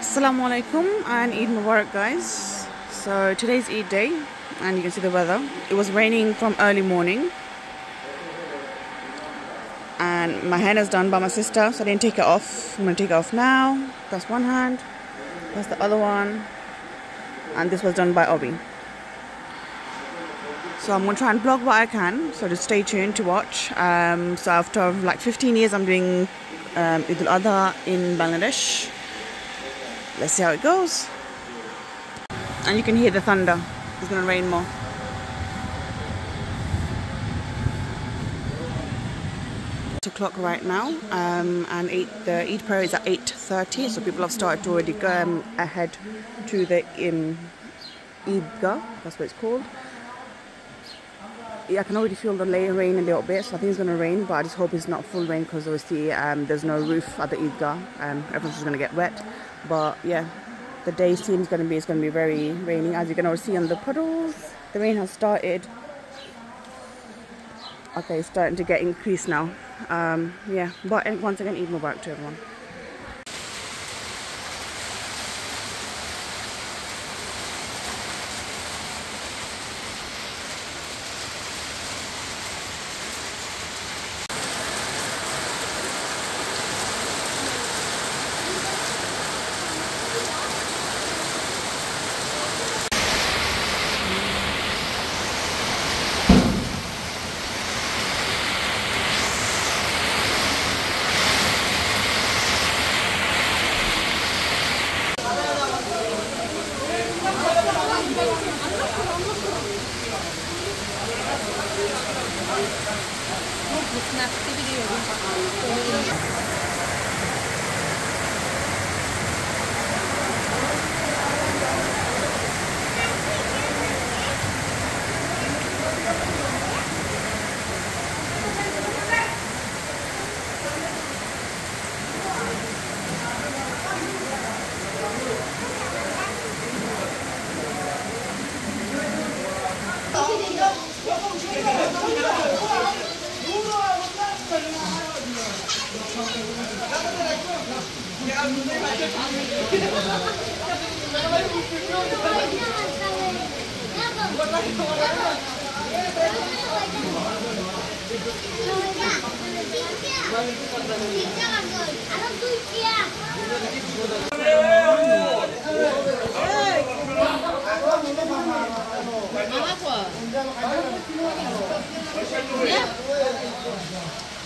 Assalamu alaikum and Eid Mubarak guys. So today's Eid day and you can see the weather. It was raining from early morning. And my hand is done by my sister so I didn't take it off. I'm going to take it off now. That's one hand. That's the other one. And this was done by Obi. So I'm going to try and vlog what I can. So just stay tuned to watch. Um, so after like 15 years I'm doing um, Eid al-Adha in Bangladesh let's see how it goes and you can hear the thunder it's gonna rain more o'clock right now um, and eight, the Eid prayer is at 8.30 so people have started to already go um, ahead to the um, Eidgah that's what it's called I can already feel the rain a little bit, so I think it's going to rain, but I just hope it's not full rain because obviously um, there's no roof at the Eidgah. Um, everyone's just going to get wet. But yeah, the day seems going to be, it's going to be very rainy. As you can already see on the puddles, the rain has started. Okay, it's starting to get increased now. Um, yeah, but once again, Eid Mubarak to everyone.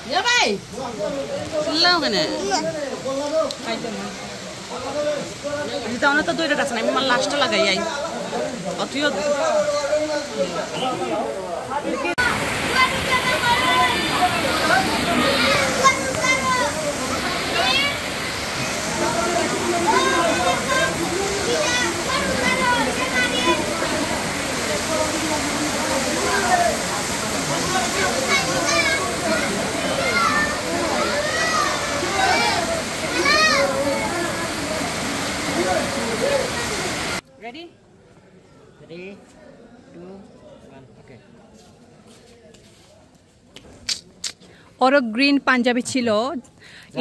Ya, baik. Selamat menikmati. দিতা অনেক তো দইটা কাছে আমি আমার লাস্টটা লাগাই আই অতিও Thank you. Three, two, one, okay. ওরও গ্রিন পাঞ্জাবি ছিল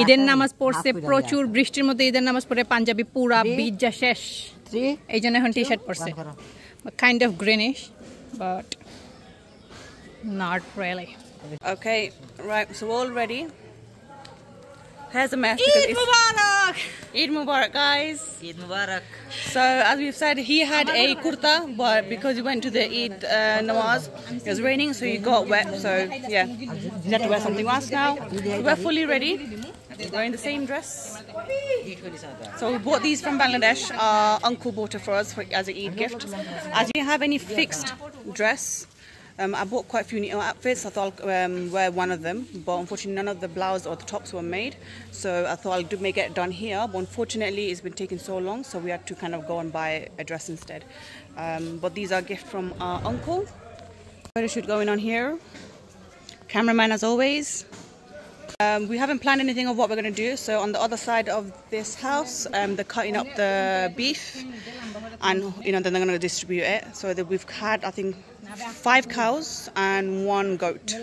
ঈদের নামাজ পড়ছে প্রচুর বৃষ্টির মধ্যে ঈদের নামাজ পড়ে পাঞ্জাবি পুরা বিজ্জা শেষ. এই জন্য এখন টি শার্ট পরছে kind of greenish but not really Okay, right, so we're all ready. has a mask. Eid Mubarak! Eid Mubarak, guys. Eid Mubarak. So, as we've said, he had a kurta, but because he went to the Eid uh, it was raining, so he got wet. So, yeah, he had to wear something else now. We're fully ready. We're wearing the same dress. So we bought these from Bangladesh. Our uncle bought it for us for, as an Eid gift. As you have any fixed dress, um, I bought quite a few new outfits. I thought I'll um, wear one of them, but unfortunately none of the blouse or the tops were made. So I thought I'll do, make it done here. But unfortunately, it's been taking so long, so we had to kind of go and buy a dress instead. Um, but these are gifts from our uncle. Photo shoot going on here. Cameraman as always. Um, we haven't planned anything of what we're going to do. So on the other side of this house, um, they're cutting up the beef, and you know then they're going to distribute it. So that we've had I think five cows and one goat.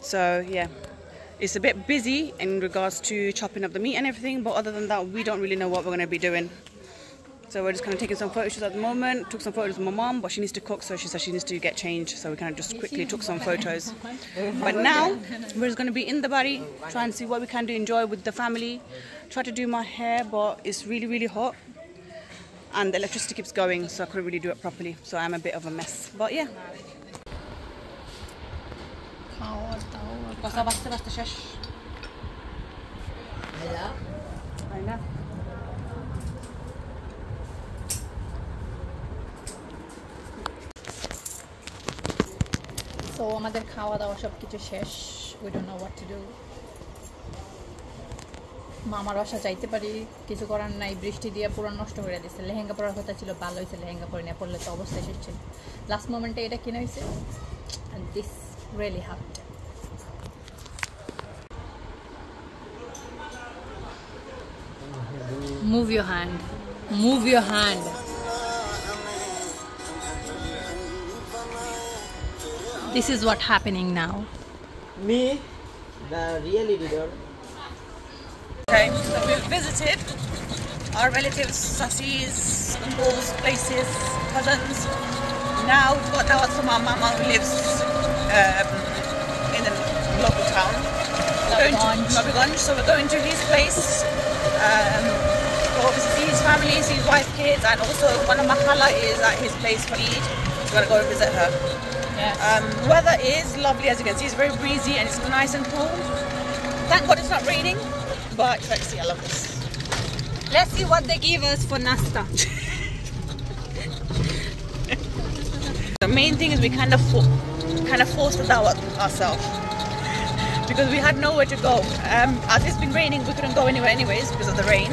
So yeah, it's a bit busy in regards to chopping up the meat and everything, but other than that, we don't really know what we're going to be doing. So we're just kind of taking some photos at the moment. Took some photos of my mom, but she needs to cook, so she said she needs to get changed. So we kind of just quickly took some photos. But now we're just going to be in the body, try and see what we can do, enjoy with the family. Try to do my hair, but it's really, really hot And the electricity keeps going, so I couldn't really do it properly. So I'm a bit of a mess. But yeah. Basta basta basta শেষ আয়না তো আমাদের খাওয়া দাওয়া সব কিছু শেষ we don't know what to do মামার বাসা যাইতে পারি কিছু করার নাই বৃষ্টি দিয়ে পুরো নষ্ট করে দিচ্ছে লেহেঙ্গা পরার কথা ছিল ভালো হয়েছে লেহেঙ্গা পরে নিয়ে পড়লে তো অবস্থা ছিল লাস্ট মোমেন্টে এটা কিনে হয়েছে this really happened move your hand. Move your hand. This is what happening now. Me, the real leader. Okay, so we've visited our relatives, sassis, uncles, places, cousins. Now we've got from our mama who lives um, in the local town. We're going to Nabiganj, so we're going to his place. Um, obviously his family, his wife, kids, and also one of my Mahala is at his place for Eid. We're going to go and visit her. Yes. Um, weather is lovely as you can see. It's very breezy and it's nice and cool. Thank God it's not raining, but let's see. I love this. Let's see what they give us for nasta. The main thing is we kind of kind of forced the dawat ourselves because we had nowhere to go. Um, as it's been raining, we couldn't go anywhere anyways because of the rain.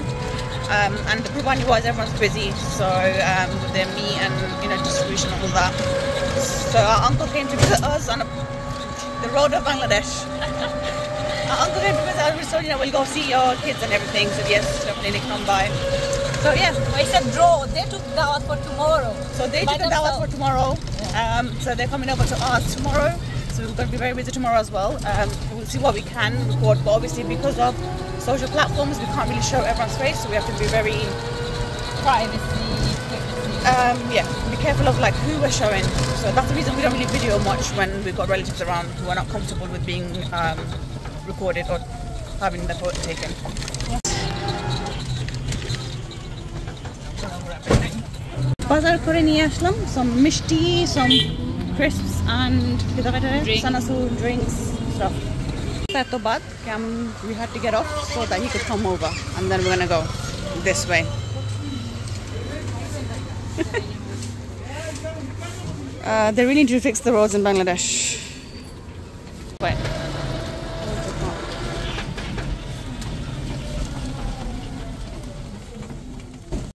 Um, and the Qurbani was everyone's busy, so um, with their meat and you know distribution and all that. So our uncle came to visit us on the road of Bangladesh. Our uncle to visit us. We told you know we'll go see your kids and everything. So yes, definitely come by. So yeah, I said draw. They took dawat for tomorrow. so they took a dawah for tomorrow. Um, so they're coming over to us tomorrow. So we're going to be very busy tomorrow as well. Um, we'll see what we can record, but obviously because of social platforms, we can't really show everyone's face. So we have to be very, Privacy. privacy. um, yeah, be careful of like who we're showing. So that's the reason we don't really video much when we've got relatives around who are not comfortable with being um, recorded or having their photo taken. বাজার করে নিয়ে আসলাম some মিষ্টি some crisps and Drinks. sanasu drinks stuff এত বাদ um, we had to get off so that he could come over and then we're gonna go this way uh, they really need to fix the roads in Bangladesh